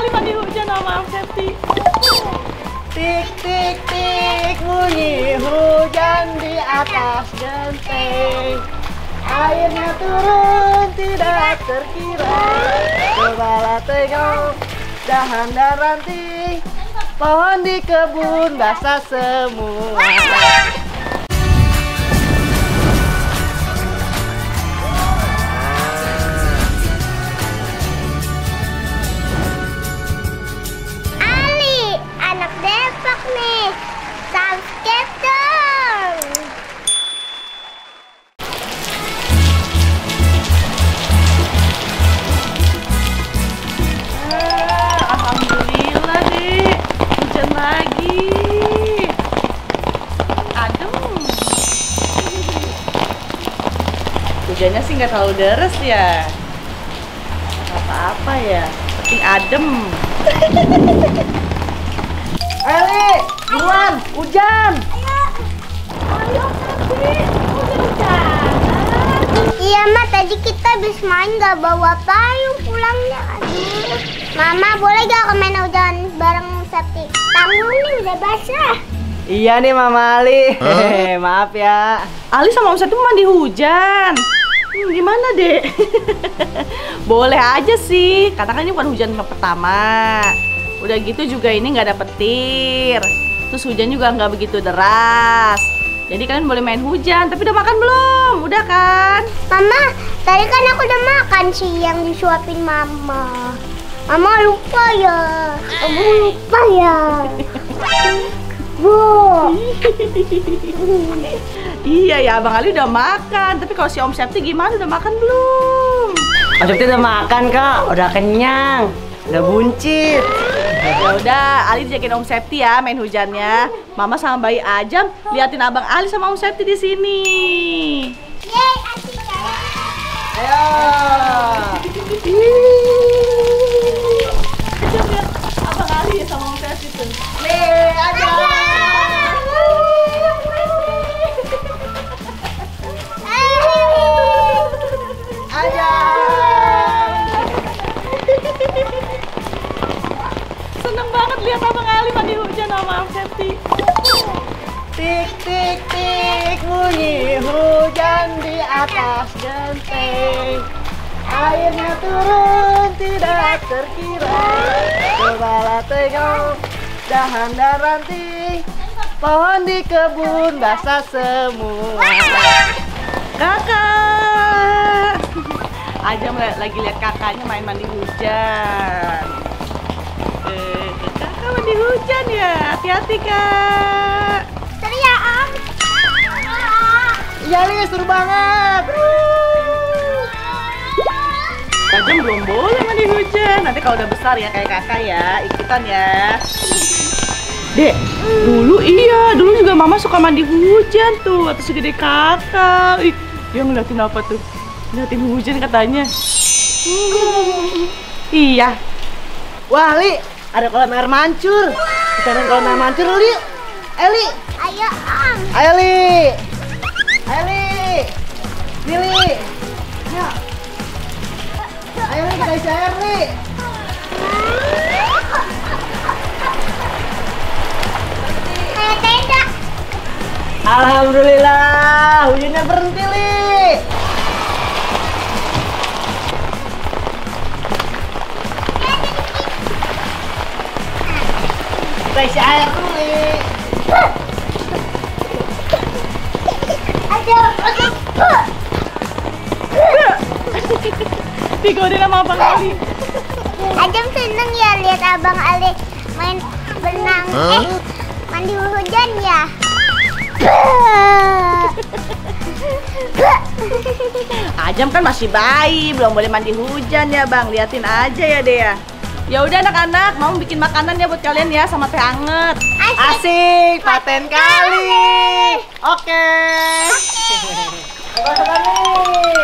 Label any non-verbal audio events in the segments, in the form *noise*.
sekali tadi hujan sama Septi. Tik tik tik bunyi hujan di atas genteng. Airnya turun tidak terkira. Cobalah tengok dahan dan ranting. Pohon di kebun basah semua. Hujannya sih nggak terlalu deras ya Nggak Apa-apa ya Penting adem *laughs* Eli, buruan, hujan Iya, Ma. Tadi kita habis main gak bawa payung pulangnya. Aduh. Mama, boleh gak main hujan bareng Septi? Ini udah basah. Iya nih Mama Ali Hehehe, *laughs* Maaf ya Ali sama Om Satu mandi hujan hmm, Gimana dek? *laughs* Boleh aja sih Karena kan ini bukan hujan yang pertama Udah gitu juga ini nggak ada petir Terus hujan juga nggak begitu deras Jadi kalian boleh main hujan Tapi udah makan belum? Udah kan? Mama, tadi kan aku udah makan sih yang disuapin Mama. Mama lupa ya. Kamu lupa ya. Bu. *laughs* Iya ya Abang Ali udah makan Tapi kalau si Om Septi gimana? Udah makan belum? Om Septi udah makan kak, udah kenyang, udah buncit. Ya udah, Ali dijagain Om Septi ya main hujannya. Mama sama bayi Ajam liatin Abang Ali sama Om Septi di sini. Yeay. Ayo. Lihat Abang Ali sama Om Septi tuh. Tik tik tik bunyi hujan di atas genteng. Airnya turun tidak terkira. Cobalah tengok dahan dan ranting Pohon di kebun basah semua. Kakak. Ajam lagi lihat kakaknya main mandi hujan. Eh, kakak mandi hujan ya? Hati-hati kak Nih seru banget. Ajam belum boleh mandi hujan. Nanti kalau udah besar ya kayak kakak ya, ikutan ya. Dek, dulu iya, dulu juga mama suka mandi hujan tuh, atau segede kakak. Ih, dia ngeliatin apa tuh? Ngeliatin hujan katanya. Hmm, iya. Wah, Li, ada kolam air mancur. Kita main kolam air mancur, Li. Eli, Ayo, Om. Ayo Li Ayo Li Nih Li Ayo Ayo Li kita isi air Li. Alhamdulillah hujannya berhenti Li. Kita isi air. dulu Digodain sama Abang Ali Ajam seneng ya lihat Abang Ali main berenang. Eh, mandi hujan ya. Ajam kan masih bayi, belum boleh mandi hujan ya bang. Liatin aja ya deh ya. Ya udah anak-anak, mau bikin makanan ya buat kalian ya sama teh anget. Asik. Asik, paten kali. Oke. Coba-coba nih.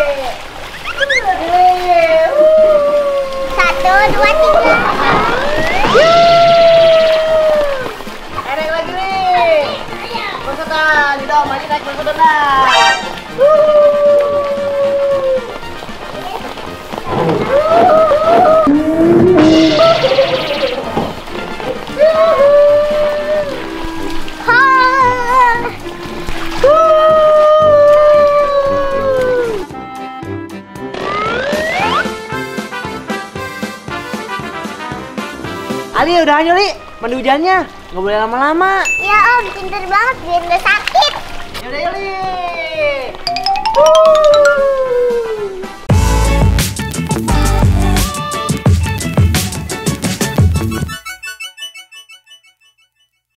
nah di dong mari naik kuda nah Ali udah nyuli, mandi hujannya. Nggak boleh lama-lama. Ya om, pinter banget biar nggak sakit. Yaudah, yaudah.